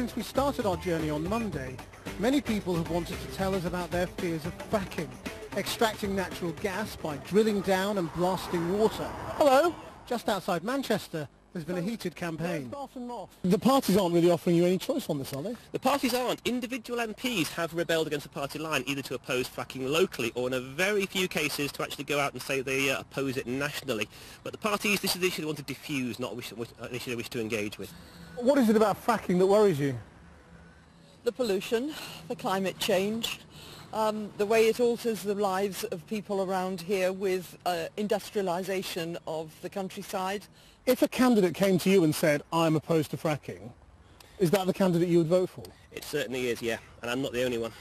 Since we started our journey on Monday, many people have wanted to tell us about their fears of fracking, extracting natural gas by drilling down and blasting water. Hello! Just outside Manchester, there's been a heated campaign. The parties aren't really offering you any choice on this, are they? The parties aren't. Individual MPs have rebelled against the party line, either to oppose fracking locally or in a very few cases to actually go out and say they uh, oppose it nationally. But the parties, this is the issue they want to diffuse, not wish, an issue they wish to engage with. What is it about fracking that worries you? The pollution, the climate change, um, the way it alters the lives of people around here with uh, industrialisation of the countryside. If a candidate came to you and said, I'm opposed to fracking, is that the candidate you would vote for? It certainly is, yeah, and I'm not the only one.